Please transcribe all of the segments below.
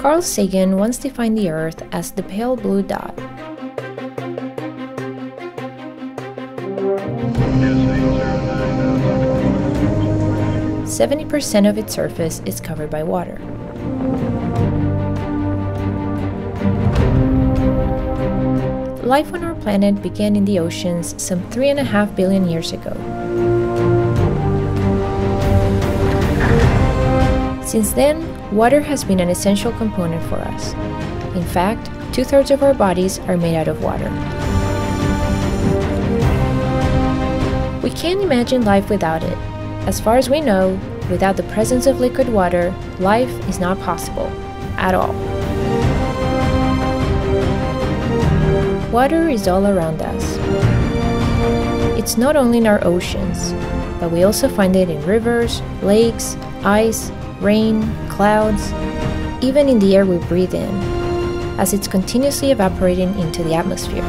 Carl Sagan once defined the Earth as the pale blue dot. Seventy percent of its surface is covered by water. Life on our planet began in the oceans some three and a half billion years ago. Since then, water has been an essential component for us. In fact, two thirds of our bodies are made out of water. We can't imagine life without it. As far as we know, without the presence of liquid water, life is not possible at all. Water is all around us. It's not only in our oceans, but we also find it in rivers, lakes, ice, rain, clouds, even in the air we breathe in, as it's continuously evaporating into the atmosphere.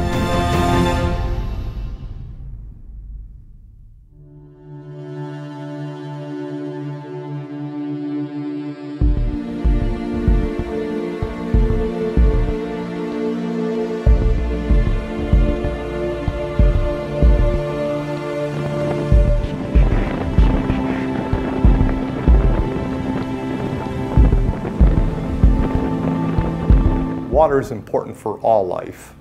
Water is important for all life.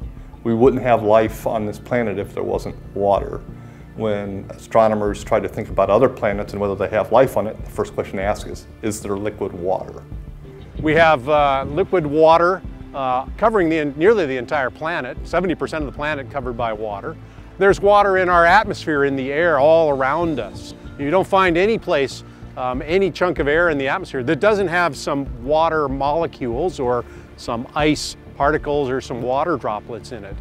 We wouldn't have life on this planet if there wasn't water. When astronomers try to think about other planets and whether they have life on it, the first question they ask is, is there liquid water? We have uh, liquid water uh, covering the, nearly the entire planet, 70% of the planet covered by water. There's water in our atmosphere, in the air, all around us. You don't find any place, um, any chunk of air in the atmosphere that doesn't have some water molecules or some ice particles or some water droplets in it.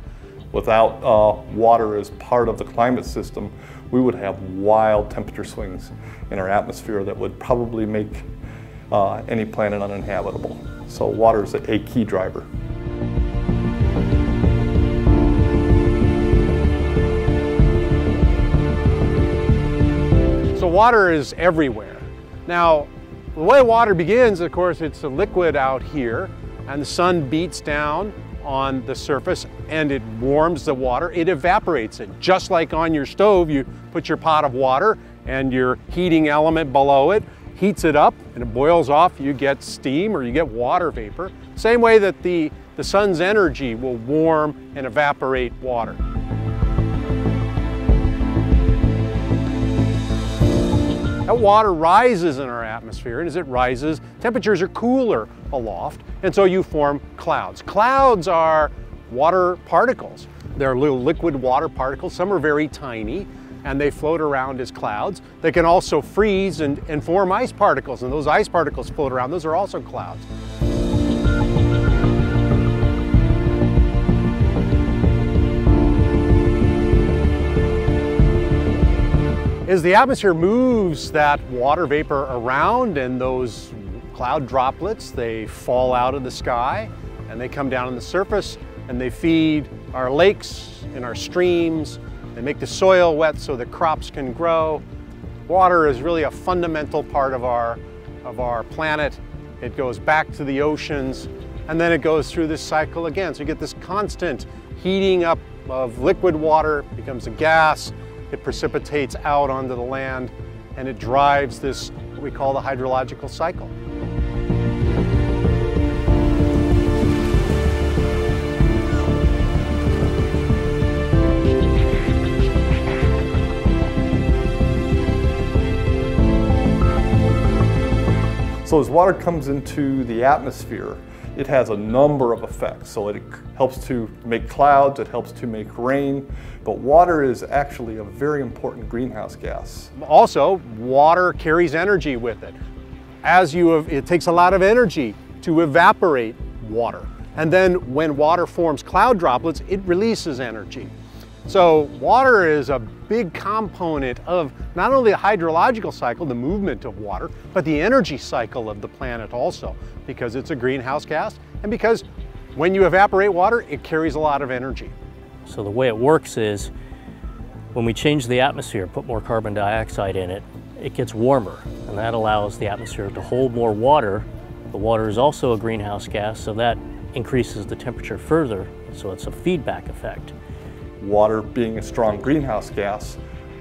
Without uh, water as part of the climate system, we would have wild temperature swings in our atmosphere that would probably make uh, any planet uninhabitable. So water is a, a key driver. So water is everywhere. Now, the way water begins, of course, it's a liquid out here, and the sun beats down on the surface and it warms the water, it evaporates it. Just like on your stove, you put your pot of water and your heating element below it heats it up and it boils off, you get steam or you get water vapor. Same way that the, the sun's energy will warm and evaporate water. That water rises in our atmosphere, and as it rises, temperatures are cooler aloft, and so you form clouds. Clouds are water particles. They're little liquid water particles. Some are very tiny, and they float around as clouds. They can also freeze and, and form ice particles, and those ice particles float around. Those are also clouds. As the atmosphere moves that water vapor around and those cloud droplets, they fall out of the sky and they come down on the surface and they feed our lakes and our streams. They make the soil wet so the crops can grow. Water is really a fundamental part of our, of our planet. It goes back to the oceans and then it goes through this cycle again. So you get this constant heating up of liquid water, becomes a gas, it precipitates out onto the land and it drives this, what we call the hydrological cycle. So as water comes into the atmosphere, it has a number of effects. So it helps to make clouds, it helps to make rain, but water is actually a very important greenhouse gas. Also, water carries energy with it. As you, have, it takes a lot of energy to evaporate water. And then when water forms cloud droplets, it releases energy. So water is a big component of not only the hydrological cycle, the movement of water, but the energy cycle of the planet also, because it's a greenhouse gas and because when you evaporate water, it carries a lot of energy. So the way it works is when we change the atmosphere, put more carbon dioxide in it, it gets warmer and that allows the atmosphere to hold more water The water is also a greenhouse gas, so that increases the temperature further, so it's a feedback effect. Water being a strong greenhouse gas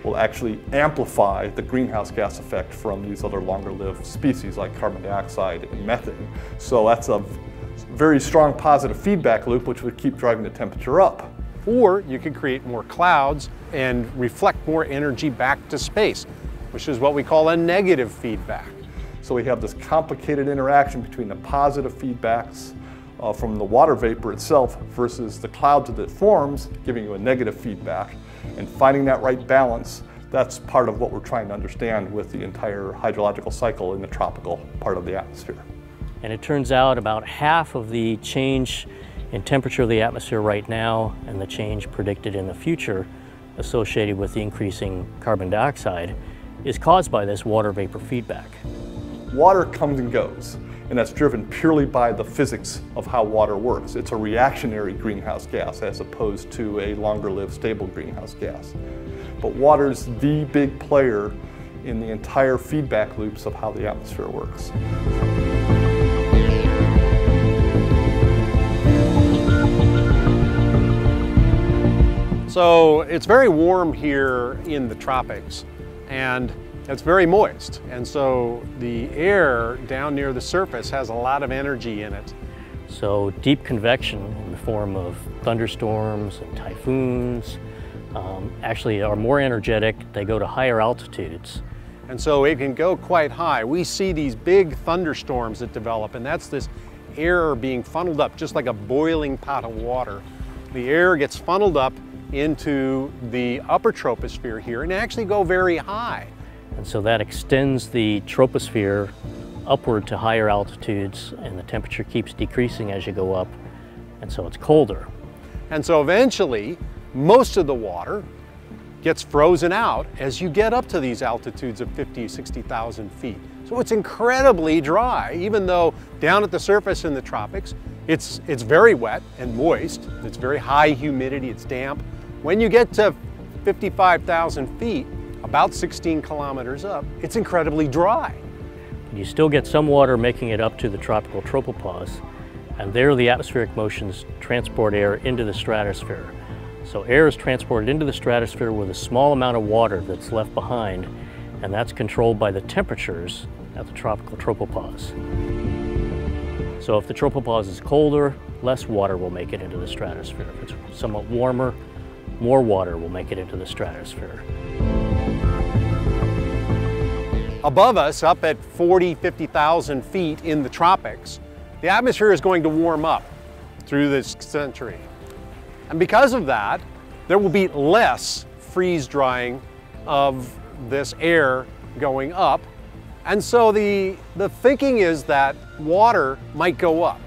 will actually amplify the greenhouse gas effect from these other longer lived species like carbon dioxide and methane. So that's a very strong positive feedback loop which would keep driving the temperature up. Or you could create more clouds and reflect more energy back to space, which is what we call a negative feedback. So we have this complicated interaction between the positive feedbacks uh, from the water vapor itself versus the clouds that it forms, giving you a negative feedback. And finding that right balance, that's part of what we're trying to understand with the entire hydrological cycle in the tropical part of the atmosphere. And it turns out about half of the change in temperature of the atmosphere right now and the change predicted in the future associated with the increasing carbon dioxide is caused by this water vapor feedback. Water comes and goes, and that's driven purely by the physics of how water works. It's a reactionary greenhouse gas as opposed to a longer lived stable greenhouse gas. But water's the big player in the entire feedback loops of how the atmosphere works. So it's very warm here in the tropics and it's very moist. And so the air down near the surface has a lot of energy in it. So deep convection in the form of thunderstorms and typhoons um, actually are more energetic. They go to higher altitudes. And so it can go quite high. We see these big thunderstorms that develop and that's this air being funneled up just like a boiling pot of water. The air gets funneled up into the upper troposphere here and actually go very high. And so that extends the troposphere upward to higher altitudes and the temperature keeps decreasing as you go up and so it's colder. And so eventually most of the water gets frozen out as you get up to these altitudes of 50, 60,000 feet. So it's incredibly dry, even though down at the surface in the tropics, it's, it's very wet and moist. It's very high humidity, it's damp. When you get to 55,000 feet, about 16 kilometers up, it's incredibly dry. You still get some water making it up to the tropical tropopause, and there the atmospheric motions transport air into the stratosphere. So air is transported into the stratosphere with a small amount of water that's left behind, and that's controlled by the temperatures at the tropical tropopause. So if the tropopause is colder, less water will make it into the stratosphere. If it's somewhat warmer, more water will make it into the stratosphere. Above us, up at 40, 50,000 feet in the tropics, the atmosphere is going to warm up through this century. And because of that, there will be less freeze drying of this air going up. And so the, the thinking is that water might go up.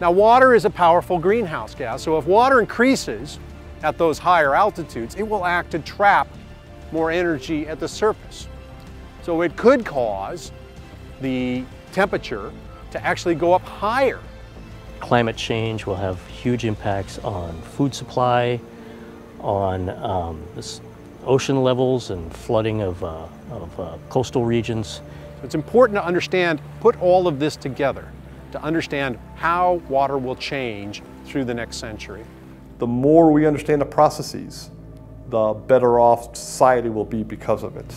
Now water is a powerful greenhouse gas, so if water increases, at those higher altitudes, it will act to trap more energy at the surface. So it could cause the temperature to actually go up higher. Climate change will have huge impacts on food supply, on um, ocean levels and flooding of, uh, of uh, coastal regions. So it's important to understand, put all of this together to understand how water will change through the next century the more we understand the processes, the better off society will be because of it.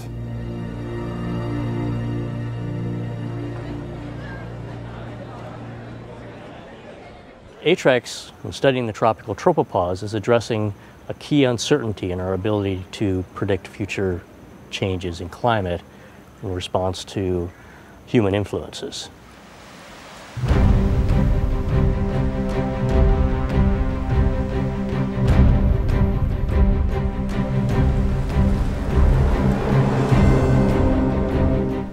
ATTREX, when studying the tropical tropopause, is addressing a key uncertainty in our ability to predict future changes in climate in response to human influences.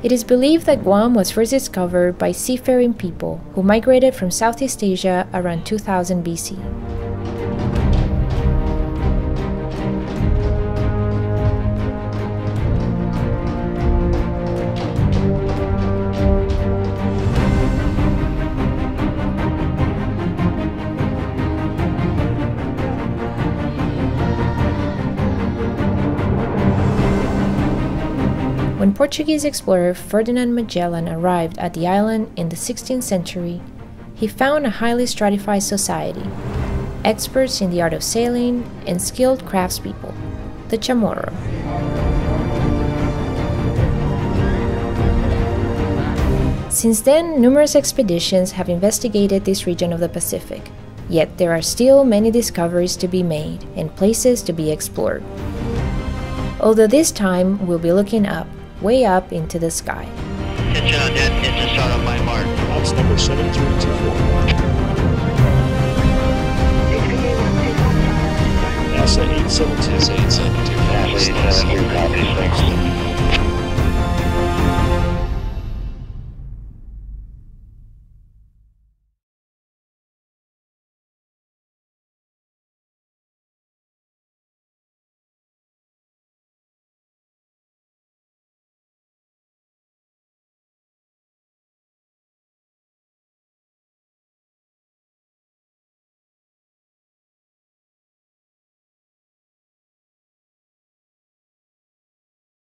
It is believed that Guam was first discovered by seafaring people who migrated from Southeast Asia around 2000 BC. Portuguese explorer Ferdinand Magellan arrived at the island in the 16th century, he found a highly stratified society, experts in the art of sailing and skilled craftspeople, the Chamorro. Since then, numerous expeditions have investigated this region of the Pacific, yet there are still many discoveries to be made and places to be explored. Although this time we'll be looking up way up into the sky. Attention on deck, engine start on my mark. Box number 7324. NASA 872. NASA 872. NASA 872, copy, thanks.